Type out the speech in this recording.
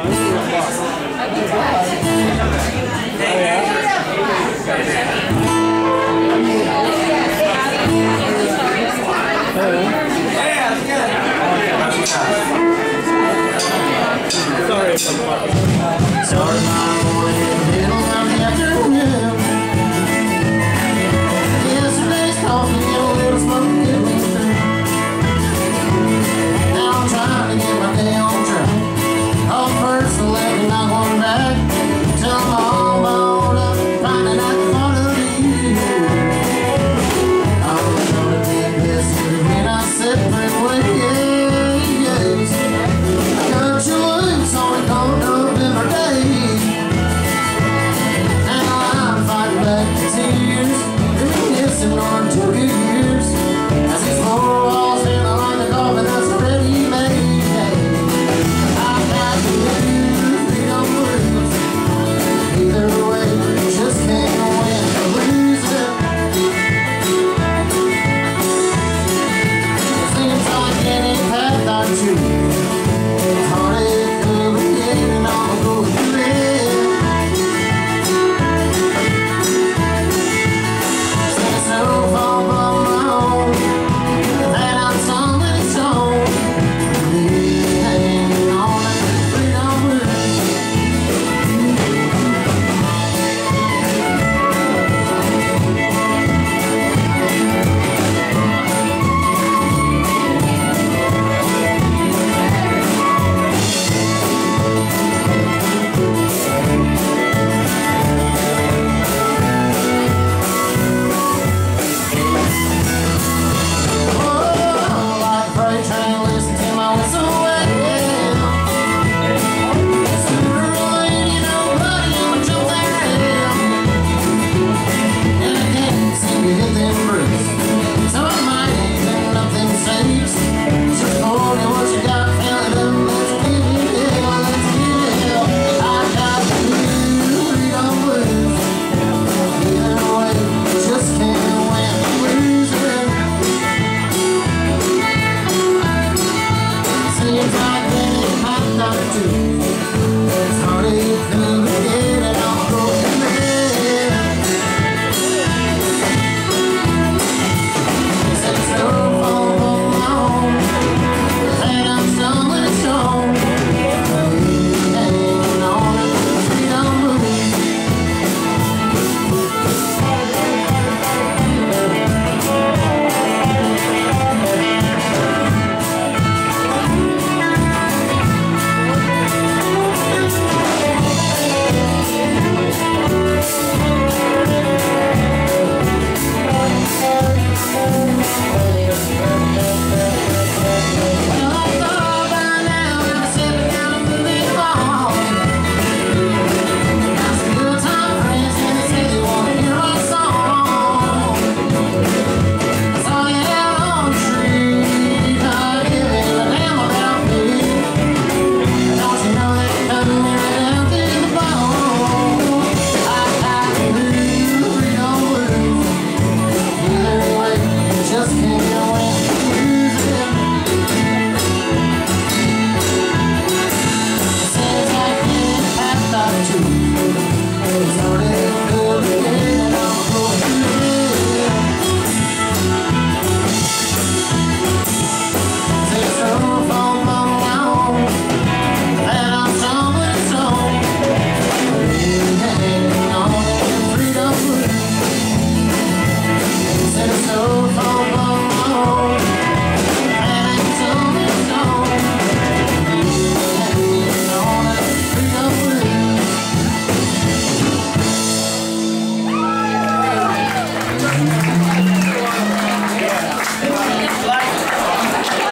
Sorry if